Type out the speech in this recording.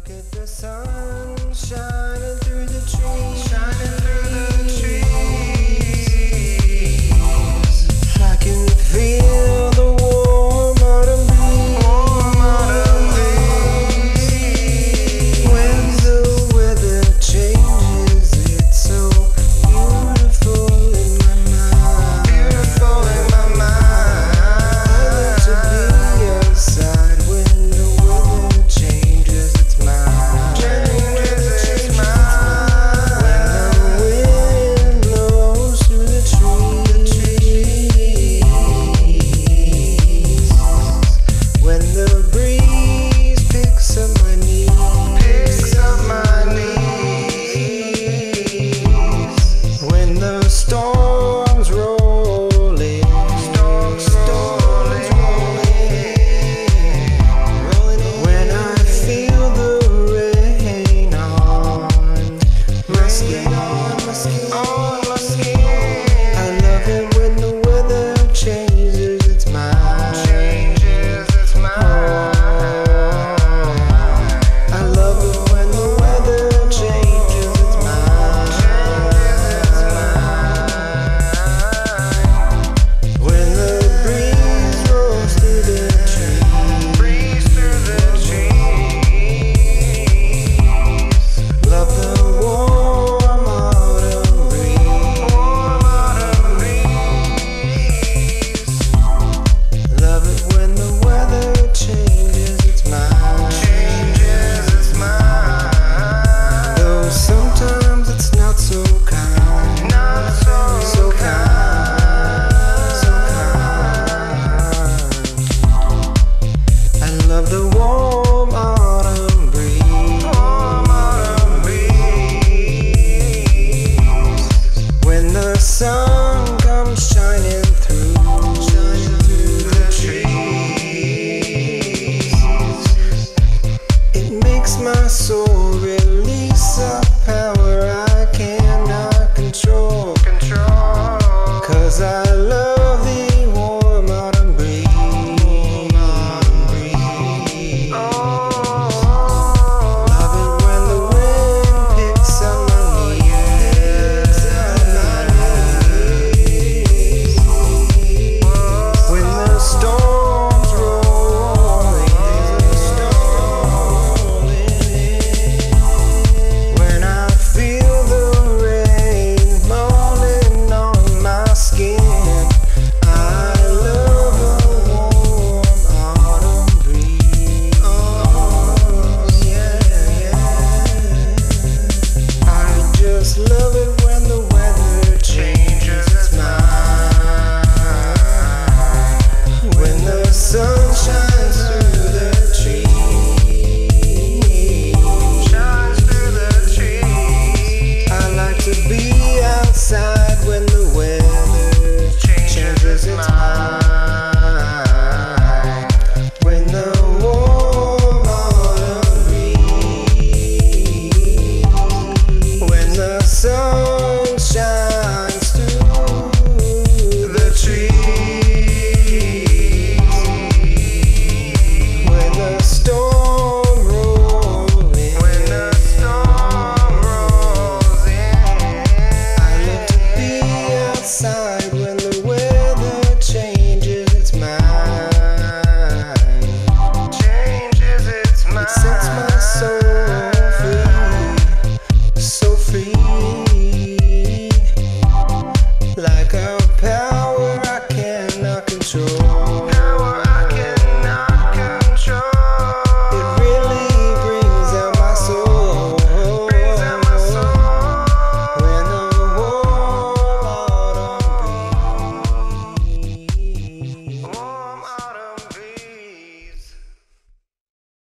Look at the sun shining through the trees, shining through the the sun comes shining through, the trees, it makes my soul release a power I cannot control. Cause I love.